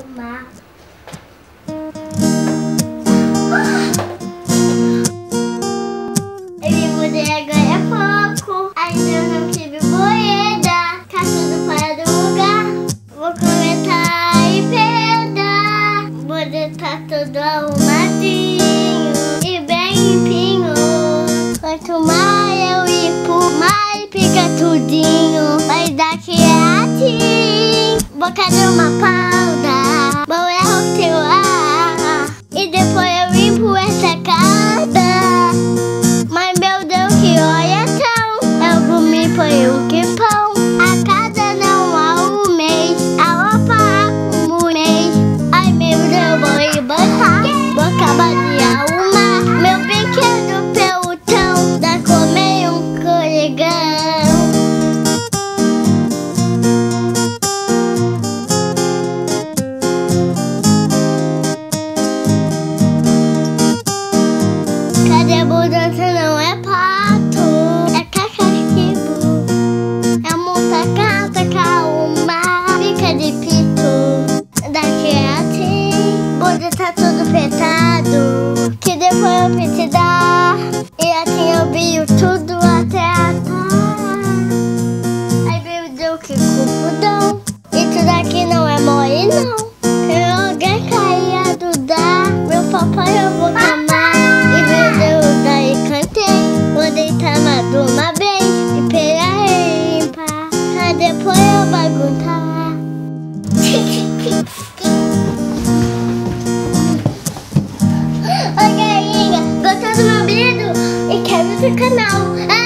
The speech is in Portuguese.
arrumar. Eu mudei agora há pouco. Ainda eu não tive moeda. Tá tudo fora do lugar. Vou comentar e perda. Moeda tá tudo arrumadinho e bem limpinho. Quanto mais eu limpo, mais fica tudinho. Mas daqui é assim. Boca de uma palda. Cadê mudança? Não é pato, é cacaquibo. É monta casa, calma, fica de pito. Daqui é assim, tá tudo apertado. Que depois eu vim te dar. to come out.